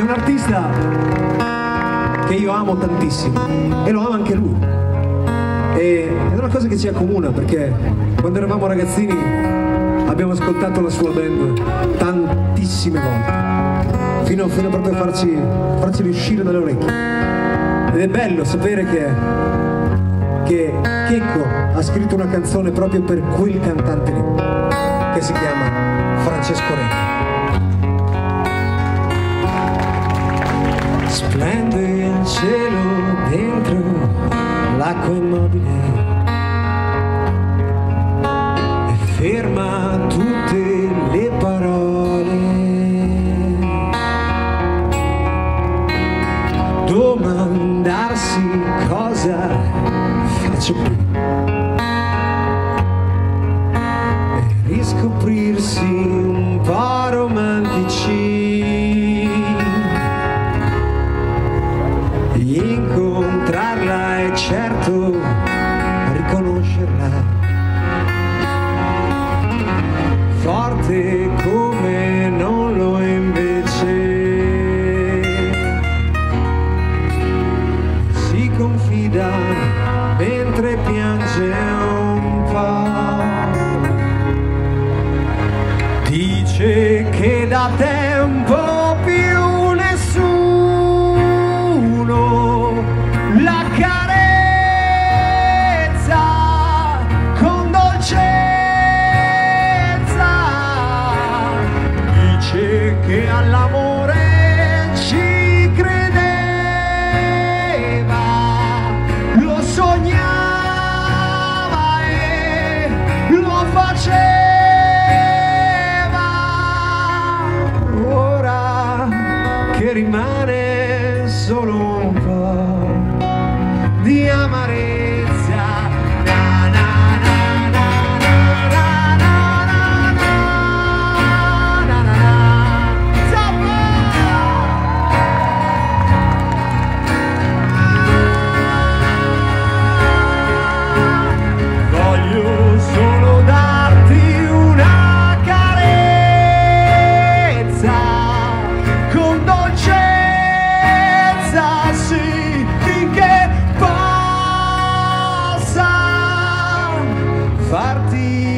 artista che io amo tantissimo e lo ama anche lui. E, è una cosa che ci accomuna perché quando eravamo ragazzini abbiamo ascoltato la sua band tantissime volte, fino, fino proprio a farci, farci uscire dalle orecchie. Ed è bello sapere che, che Checco ha scritto una canzone proprio per quel cantante lì, che si chiama Francesco Renzi. L'acqua immobile e ferma tutte le parole. Domandarsi cosa faccio qui e riscoprirsi un po' romantici. Si confida mentre piange un po'. Dice che da tempo più nessuno la carezza con dolcezza. Dice che all'amore lo faceva. Ora che rimane solo farti